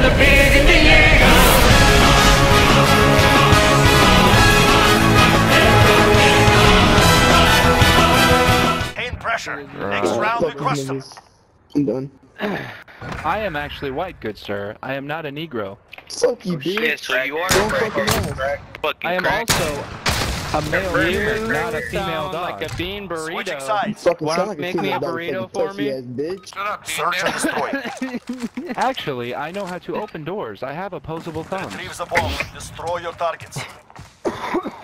in the big in Diego. In pressure. Next round, we Fuck crush them. niggas. I'm done. I am actually white, good sir. I am not a Negro. Fuck you, Oh, bitch. shit, so you are Don't a fucking crackhead. Fucking I am crack. also a male human, not a female Sound dog. like a bean Switching sides. Fucking Why sound don't like make me a burrito for me? ass bitch. Shut up, Search and destroy. Actually, I know how to open doors. I have opposable thumbs. Retrieve the bomb. Destroy your targets.